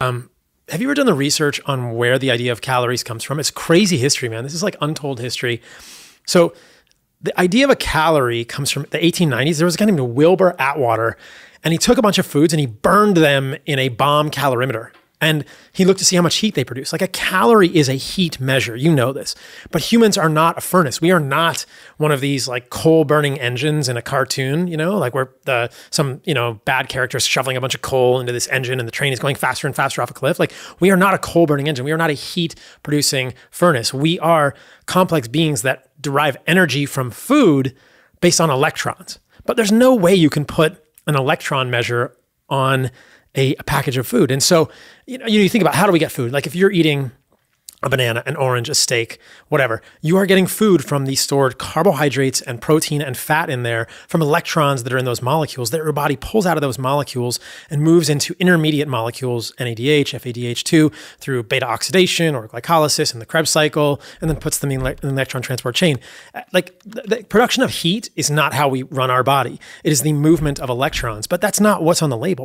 Um, have you ever done the research on where the idea of calories comes from? It's crazy history, man. This is like untold history. So, the idea of a calorie comes from the 1890s. There was a guy named Wilbur Atwater, and he took a bunch of foods and he burned them in a bomb calorimeter. And he looked to see how much heat they produce. Like a calorie is a heat measure. You know this. But humans are not a furnace. We are not one of these like coal burning engines in a cartoon, you know, like where the some, you know, bad characters shoveling a bunch of coal into this engine and the train is going faster and faster off a cliff. Like we are not a coal burning engine. We are not a heat producing furnace. We are complex beings that derive energy from food based on electrons. But there's no way you can put an electron measure on a, a package of food. And so, you know, you think about how do we get food? Like if you're eating a banana, an orange, a steak, whatever. You are getting food from the stored carbohydrates and protein and fat in there from electrons that are in those molecules that your body pulls out of those molecules and moves into intermediate molecules, NADH, FADH2, through beta oxidation or glycolysis in the Krebs cycle, and then puts them in the electron transport chain. Uh, like the production of heat is not how we run our body. It is the movement of electrons, but that's not what's on the label.